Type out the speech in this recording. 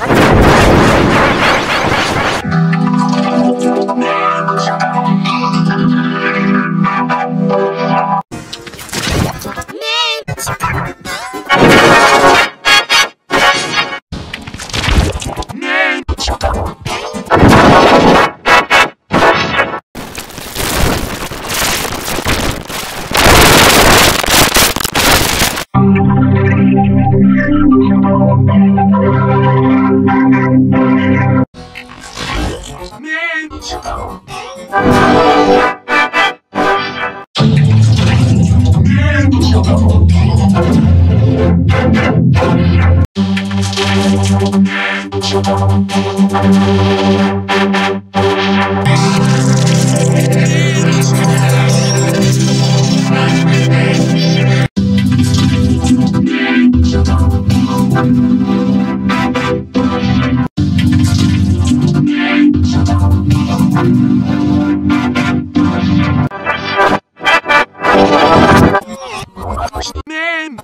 あっ Digital. Digital. Digital. Man!